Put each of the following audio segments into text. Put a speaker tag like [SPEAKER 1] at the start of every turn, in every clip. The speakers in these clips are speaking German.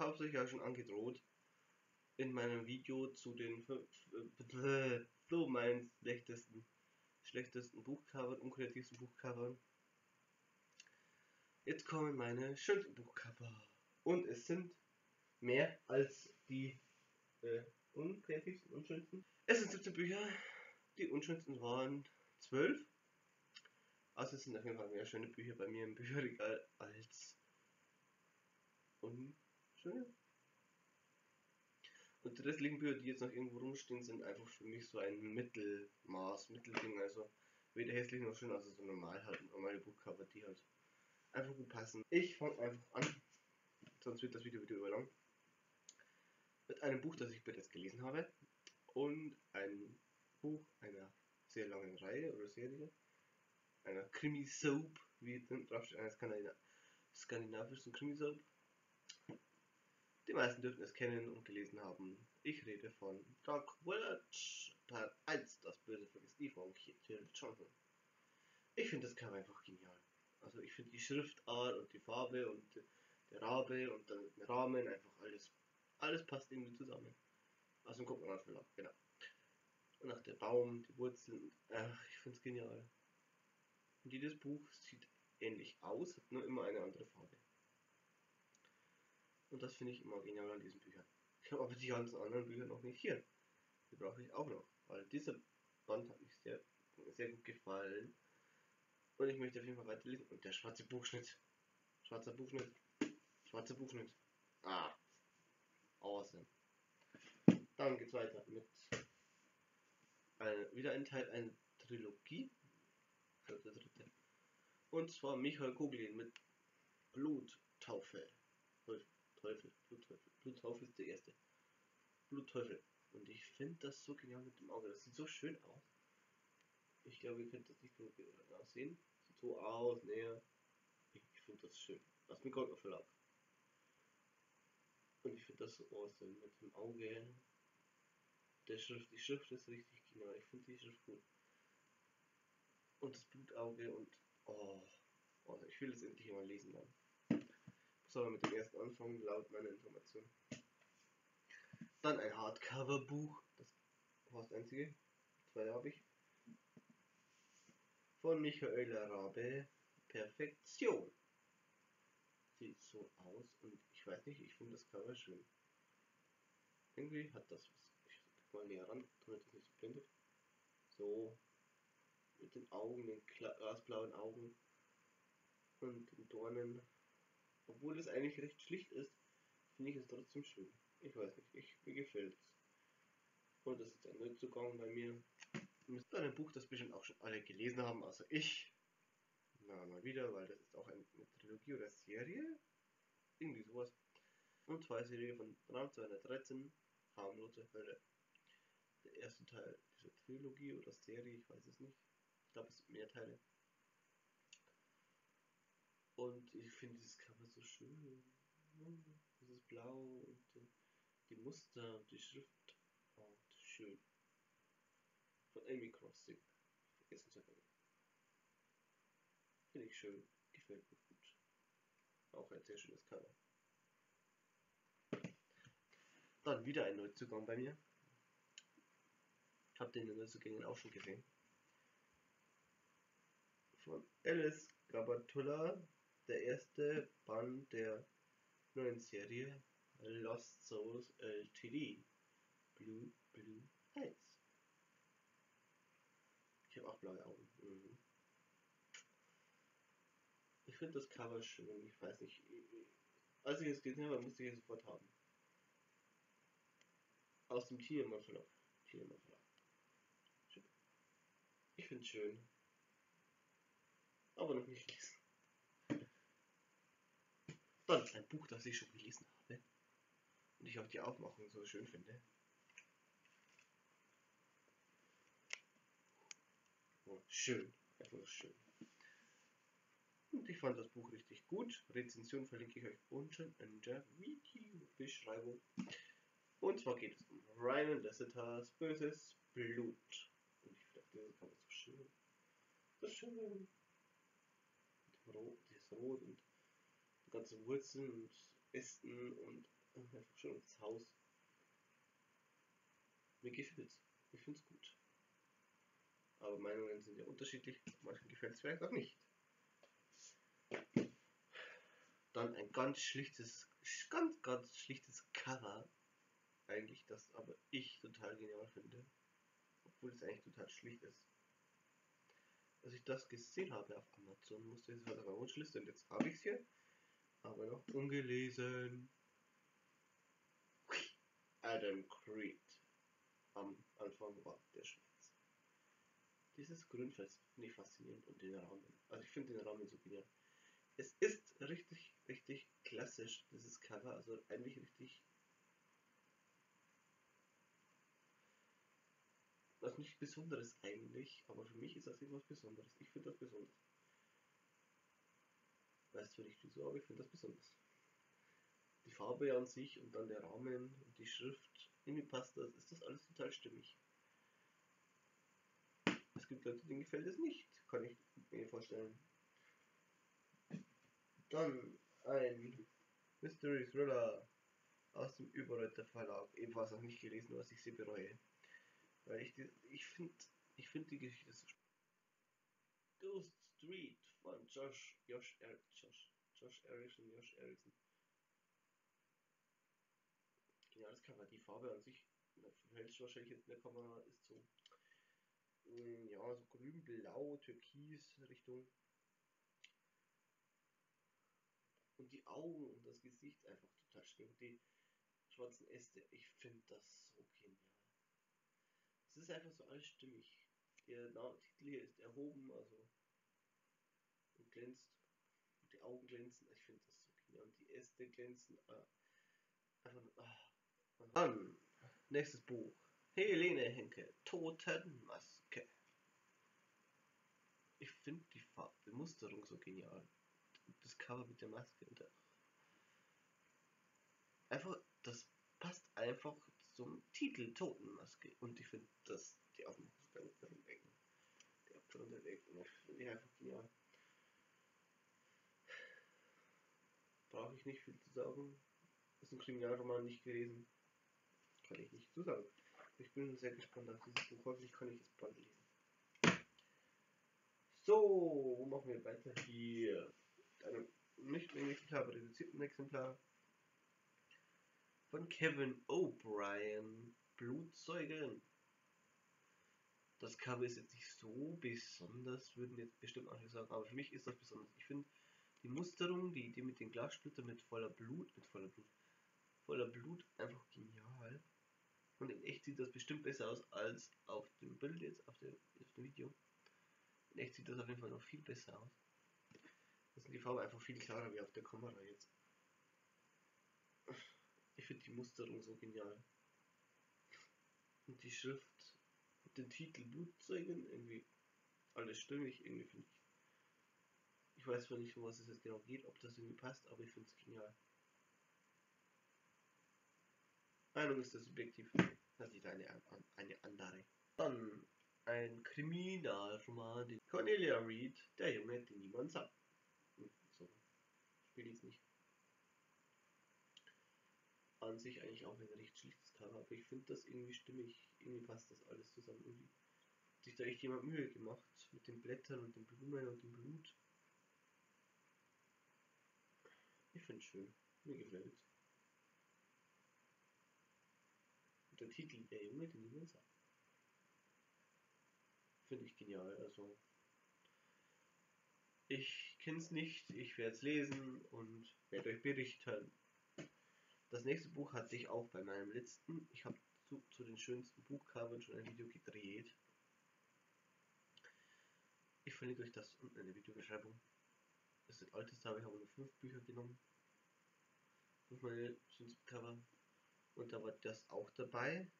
[SPEAKER 1] habe es euch ja schon angedroht in meinem Video zu den fünf, äh, so meinen schlechtesten, schlechtesten Buchcovern, unkreativsten Buchcovern. Jetzt kommen meine schönsten Buchcover. Und es sind mehr als die äh, unkreativsten, unschönsten. Es sind 17 Bücher. Die unschönsten waren 12. Also es sind auf jeden Fall mehr schöne Bücher bei mir im Bücherregal als unschöne. Und die restlichen Bücher, die jetzt noch irgendwo rumstehen, sind einfach für mich so ein Mittelmaß, Mittelding. Also weder hässlich noch schön, also so normal halt, normale Buchcover, die halt einfach gut passen. Ich fange einfach an, sonst wird das Video wieder überlang. Mit einem Buch, das ich bereits gelesen habe und ein Buch einer sehr langen Reihe oder Serie, einer Krimi-Soap, wie draufsteht, einer skandinavischen Krimi-Soap. Die meisten dürften es kennen und gelesen haben. Ich rede von Dark Village, Teil 1, das böse vergisst nie von Kjell Johnson. Ich finde das Cover einfach genial. Also ich finde die Schriftart und die Farbe und der Rabe und dann der Rahmen einfach alles, alles passt irgendwie zusammen. Aus dem Guckenrad Verlag, genau. Und nach der Baum, die Wurzeln, ach, ich finde es genial. Und jedes Buch sieht ähnlich aus, hat nur immer eine andere Farbe. Und das finde ich immer genial an diesen Büchern. Ich habe aber die ganzen anderen Bücher noch nicht hier. Die brauche ich auch noch, weil dieser Band hat mich sehr, sehr gut gefallen. Und ich möchte auf jeden Fall weiterlesen. Und der schwarze Buchschnitt. Schwarzer Buchschnitt. Schwarzer Buchschnitt. Ah. Awesome. Dann geht's weiter mit ein, wieder ein Teil einer Trilogie. Und zwar Michael Koglin mit Bluttaufe. Teufel, Blutteufeln. Bluttaufe ist der erste. Blutteufel. Und ich finde das so genial mit dem Auge. Das sieht so schön aus. Ich glaube, ihr könnt das nicht genug sehen. Sieht so aus, näher. Ich, finde das schön. Ist mit Goldner Verlag. Und ich finde das so awesome mit dem Auge. Der Schrift, die Schrift ist richtig genial. Ich finde die Schrift gut. Und das Blutauge und oh, oh ich will es endlich mal lesen dann. Muss aber mit dem ersten anfangen, laut meiner Information. Dann ein Hardcover-Buch, das war das einzige. Zwei habe ich. Von Michael Rabe, Perfektion. Sieht so aus und ich weiß nicht, ich finde das Cover schön. Irgendwie hat das was. Ich guck mal näher ran, damit es nicht so blendet. So. Mit den Augen, den glasblauen Augen und den Dornen obwohl es eigentlich recht schlicht ist, finde ich es trotzdem schön. Ich weiß nicht, ich, mir gefällt es. Und das ist ein Neuzugang bei mir. Das ist ein Buch, das bestimmt auch schon alle gelesen haben, außer ich. Na, mal wieder, weil das ist auch eine Trilogie oder Serie. Irgendwie sowas. Und zwei Serien von Raum 213, Harmlose Hölle. Der erste Teil dieser Trilogie oder Serie, ich weiß es nicht. Ich glaube, es sind mehr Teile. Und ich finde dieses Cover so schön. Es ist blau und die Muster und die Schrift. Oh, schön. Von Amy Crossing. Vergessen zu erwähnen. Finde ich schön. Gefällt mir gut. Auch ein sehr schönes Cover. Dann wieder ein Neuzugang bei mir. Habt ihr den Neuzugängen auch schon gesehen. Von Alice Gabatulla der erste Band der neuen Serie Lost Souls Ltd. Blue, Blue Eyes. Ich habe auch blaue Augen. Mhm. Ich finde das Cover schön. Ich weiß nicht. Als ich es gesehen habe, musste ich es sofort haben. Aus dem. Tiermann Verlag. Ich finde es schön. Aber noch nicht lesen. Dann ein Buch, das ich schon gelesen habe. Und ich auch die Aufmachung so schön finde. Oh, schön. Einfach schön. Und ich fand das Buch richtig gut. Rezension verlinke ich euch unten in der Videobeschreibung. Und zwar geht es um Ryan Lasseters böses Blut. Und ich finde das Cover so schön. So schön. Das Rot und ganze Wurzeln und Ästen und einfach schon ins Haus. Mir gefällt's. Ich find's gut. Aber Meinungen sind ja unterschiedlich. Manchen gefällt es vielleicht auch nicht. Dann ein ganz schlichtes, ganz, ganz schlichtes Cover. Eigentlich, das aber ich total genial finde. Obwohl es eigentlich total schlicht ist. Als ich das gesehen habe auf Amazon, musste ich es halt auf meiner Wunschliste und jetzt habe ich es hier. Aber noch ungelesen. Adam Creed. Am Anfang war der Schwarz. Dieses Grünfeld finde ich faszinierend und den Rahmen. Also ich finde den Rahmen so genial. Es ist richtig, richtig klassisch, dieses Cover. Also eigentlich richtig. Was nicht Besonderes eigentlich, aber für mich ist das irgendwas Besonderes. Ich finde das besonders. Weißt du nicht wieso, aber ich finde das besonders. Die Farbe an sich und dann der Rahmen und die Schrift, irgendwie passt das, ist das alles total stimmig. Es gibt Leute, denen gefällt es nicht, kann ich mir vorstellen. Dann ein Mystery Thriller aus dem Überreiter Verlag. Ebenfalls noch nicht gelesen, was ich sie bereue. Weil ich die, ich finde ich find die Geschichte so Ghost Street von Josh, Josh, er, Josh, Josh Erickson, Josh Erickson. Geniales Cover, die Farbe an sich, hält wahrscheinlich jetzt in der Kamera, ist so, mm, ja, so grün, blau, türkis Richtung Und die Augen und das Gesicht einfach total schön. Die schwarzen Äste, ich finde das so genial. Es ist einfach so alles stimmig. Der Titel hier ist erhoben, also und glänzt. Und die Augen glänzen, ich finde das so genial. Und die Äste glänzen. Äh, einfach ah. Dann, nächstes Buch. Helene Henke, Totenmaske. Ich finde die Farbbemusterung so genial das Cover mit der Maske und der einfach, das passt einfach zum Titel Totenmaske. Und ich finde, dass die Aufmerksamkeit wecken. Die Abstand erwecken. Das finde ich einfach genial. Brauche ich nicht viel zu sagen. Ist ein Kriminalroman nicht gewesen. Kann ich nicht zu sagen. Ich bin sehr gespannt auf dieses Buch. Hoffentlich kann ich es bald lesen. So, wo machen wir weiter hier? einem nicht im Exemplar, aber reduzierten Exemplar von Kevin O'Brien, Blutzeugen. Das Cover ist jetzt nicht so besonders, würden jetzt bestimmt andere sagen, aber für mich ist das besonders. Ich finde die Musterung, die Idee mit den Glassplittern mit voller Blut, mit voller Blut, voller Blut einfach genial. Und in echt sieht das bestimmt besser aus als auf dem Bild jetzt, auf dem, auf dem Video. In echt sieht das auf jeden Fall noch viel besser aus. Das sind die Farben einfach viel klarer wie auf der Kamera jetzt. Ich finde die Musterung so genial. Und die Schrift den Titel Blutzeugen irgendwie alles stimmig irgendwie finde ich. Ich weiß zwar nicht, um was es jetzt genau geht, ob das irgendwie passt, aber ich finde es genial. Meinung ist das subjektiv. Das ist eine, eine andere. Dann ein Kriminalroman, Cornelia Reed, der Junge, den niemand sagt spiele ich nicht. An sich eigentlich auch ein recht schlichtes Cover, aber ich finde das irgendwie stimmig. Irgendwie passt das alles zusammen. Irgendwie hat sich da echt jemand Mühe gemacht mit den Blättern und den Blumen und dem Blut. Ich finde schön. Mir gefällt. Und der Titel, der Junge, den niemand sagt. Finde ich genial. Also ich kenne es nicht, ich werde es lesen und werde euch berichten. Das nächste Buch hat sich auch bei meinem letzten, ich habe zu, zu, den schönsten Buchcovern schon ein Video gedreht. Ich verlinke euch das unten in der Videobeschreibung. Das ist ein altes, da habe ich aber nur fünf Bücher genommen. Meine schönsten Cover. Und da war das auch dabei.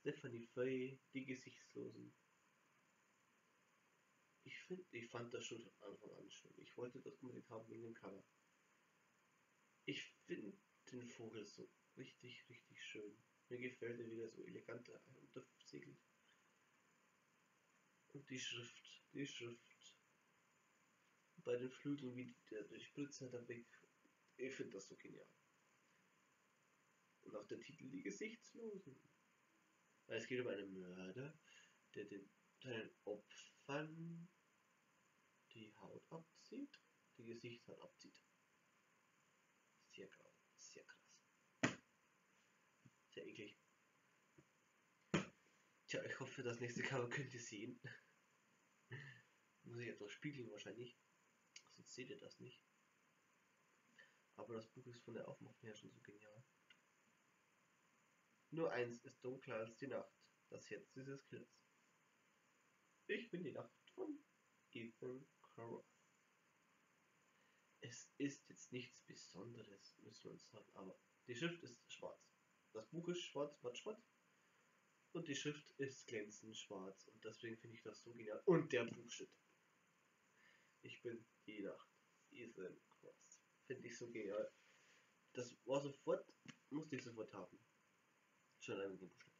[SPEAKER 1] Stephanie Fay, die Gesichtslosen ich finde, ich fand das schon von Anfang an schön. Ich wollte das unbedingt haben wegen dem Cover. Ich finde den Vogel so richtig, richtig schön. Mir gefällt er wieder so elegant untersegelt. Und die Schrift, die Schrift. Bei den Flügeln, wie der, der Spritzer da weg. Ich finde das so genial. Und auch der Titel Die Gesichtslosen. Weil es geht um einen Mörder, der den, seinen Opfern die Haut abzieht, die Gesichtshaut abzieht. Sehr krass, sehr krass. Sehr eklig. Tja, ich hoffe, das nächste Cover könnt ihr sehen. Muss ich etwas spiegeln wahrscheinlich. Sonst seht ihr das nicht. Aber das Buch ist von der Aufmachung her schon so genial. Nur eins ist dunkler als die Nacht. Das Herz dieses Killers. Ich bin die Nacht von Ethan Carroll. Es ist jetzt nichts Besonderes, müssen wir uns sagen, aber die Schrift ist schwarz. Das Buch ist schwarz, matt schwarz. Und die Schrift ist glänzend schwarz. Und deswegen finde ich das so genial. Und der Buchstabe. Ich bin die Nacht. Ethan Cross. Finde ich so genial. Das war sofort, musste ich sofort haben. Schon dem Buchstaben.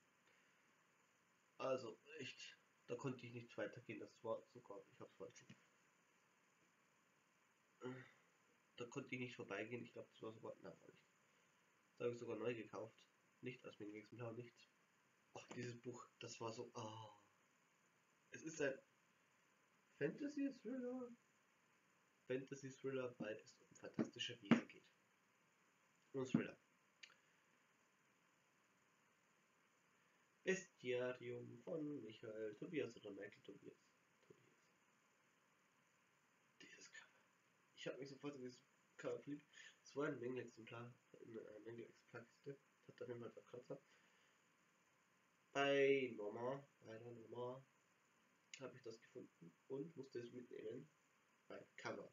[SPEAKER 1] Also, echt, da konnte ich nicht weitergehen. Das war sogar, ich hab's falsch. Da konnte ich nicht vorbeigehen. Ich glaube, das war sogar, nein, war nicht. Das habe ich sogar neu gekauft. Nicht als Mini-Exemplar, nichts. Ach, dieses Buch, das war so, ah. Es ist ein Fantasy-Thriller. Fantasy-Thriller, weil es um fantastische Wesen geht. Und Thriller. Bestiarium von Michael Tobias oder Michael Tobias. Tobias. Dieses Cover. Ich habe mich sofort in dieses Cover verliebt. Es war ein Mängelexemplar, eine Mängelexemplarkiste. Hat auf jeden Fall Kratzer. Bei Norma, bei der Norma habe ich das gefunden und musste es mitnehmen. Bei Cover.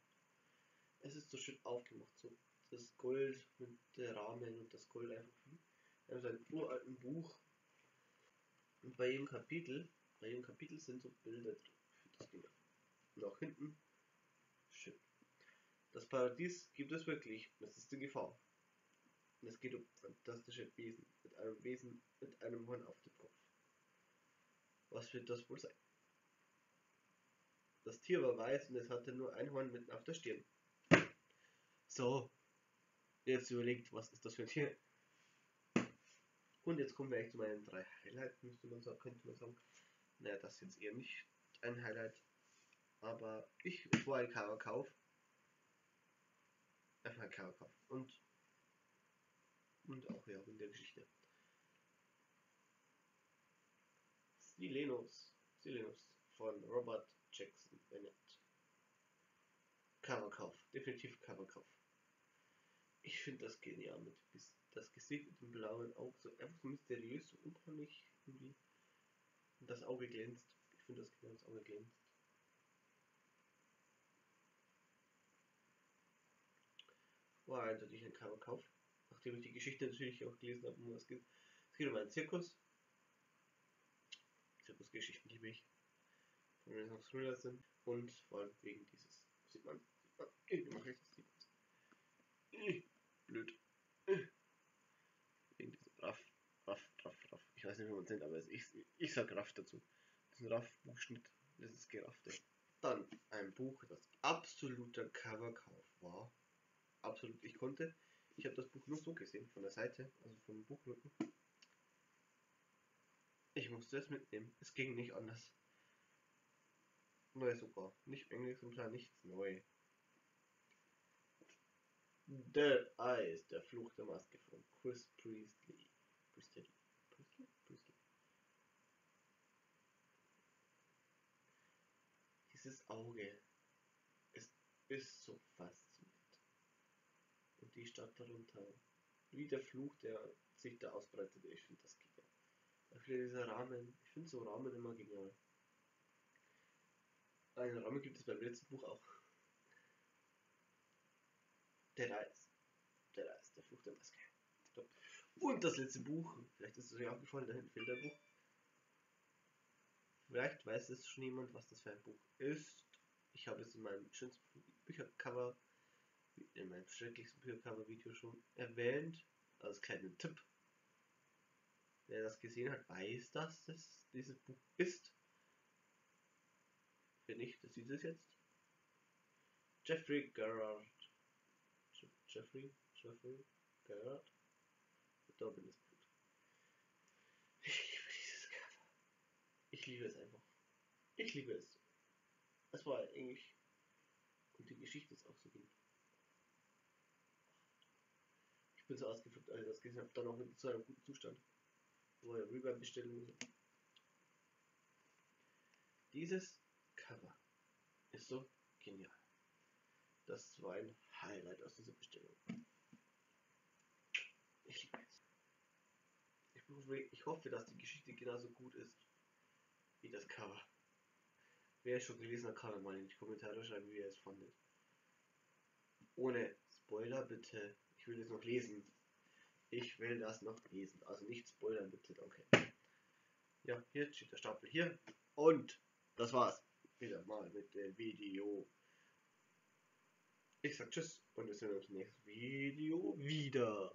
[SPEAKER 1] Es ist so schön aufgemacht, so das Gold mit der Rahmen und das Gold einfach. So ein uralten Buch und bei jedem Kapitel, bei jedem Kapitel sind so Bilder drin. Ich das Ding. Und auch hinten. Schön. Das Paradies gibt es wirklich. Das ist die Gefahr. Und es geht um fantastische Wesen. Mit einem Wesen mit einem Horn auf dem Kopf. Was wird das wohl sein? Das Tier war weiß und es hatte nur ein Horn mitten auf der Stirn. So. Jetzt überlegt, was ist das für ein Tier? Und jetzt kommen wir eigentlich zu meinen drei Highlights, müsste man sagen, könnte man sagen. Naja, das ist jetzt eher nicht ein Highlight. Aber ich war ein Coverkauf. Einfach ein Coverkauf. Und, und auch ja, in der Geschichte. Silenus. Silenus von Robert Jackson Bennett. Coverkauf. Definitiv Coverkauf. Ich finde das genial mit das Gesicht mit dem blauen Auge so einfach so mysteriös, so unheimlich irgendwie. Und das Auge glänzt. Ich finde das genau das Auge glänzt. War eindeutig ein Coverkauf. Nachdem ich die Geschichte natürlich auch gelesen habe, um was geht. Es geht um einen Zirkus. Zirkusgeschichten liebe ich. Von auch Thriller sind. Und vor allem wegen dieses. Sieht man. Sieht man. Ich mache ich das. Sieht man. Blöd. Raff, Raff, Raff, Raff. Nennt, aber ich, ich sag Raff dazu. Das ist ein Raff-Buchschnitt, das ist geraffte. Dann ein Buch, das absoluter Coverkauf war. Absolut, ich konnte. Ich habe das Buch nur so gesehen, von der Seite, also vom Buchrücken. Ich musste es mitnehmen. Es ging nicht anders. Neu sogar. Nicht Englisch und klar nichts neu. The Eyes, der Fluch der Maske von Chris. Priestley? Priestley? Priestley. Dieses Auge ist, so faszinierend. Und die Stadt darunter. Wie der Fluch, der sich da ausbreitet. Ich finde das genial. Auch wieder dieser Rahmen. Ich finde so Rahmen immer genial. Einen Rahmen gibt es beim letzten Buch auch. Der ist. Der ist, der Fluch der Maske. Und das letzte Buch. Vielleicht ist es euch aufgefallen, da hinten fehlt ein Buch. Vielleicht weiß es schon jemand, was das für ein Buch ist. Ich habe es in meinem schönsten Büchercover, in meinem schrecklichsten Büchercover-Video schon erwähnt. Als kleinen Tipp. Wer das gesehen hat, weiß, dass das dieses Buch ist. Wenn nicht, das sieht es jetzt. Jeffrey Gerard Jeffrey, Jeffrey Gerard. Ist gut. Ich liebe dieses Cover. Ich liebe es einfach. Ich liebe es. Es war eigentlich. Und die Geschichte ist auch so gut. Ich bin so ausgeflippt, als das gesehen. Dann auch mit so einem guten Zustand. Neue Reverb-Bestellung. Dieses Cover ist so genial. Das war ein Highlight aus dieser Bestellung. Ich liebe es. Ich hoffe, dass die Geschichte genauso gut ist wie das Cover. Wer es schon gelesen hat, kann er mal in die Kommentare schreiben, wie er es fandet. Ohne Spoiler bitte. Ich will es noch lesen. Ich will das noch lesen. Also nicht spoilern bitte, danke. Ja, hier steht der Stapel hier. Und das war's. Wieder mal mit dem Video. Ich sag Tschüss und wir sehen uns im nächsten Video wieder.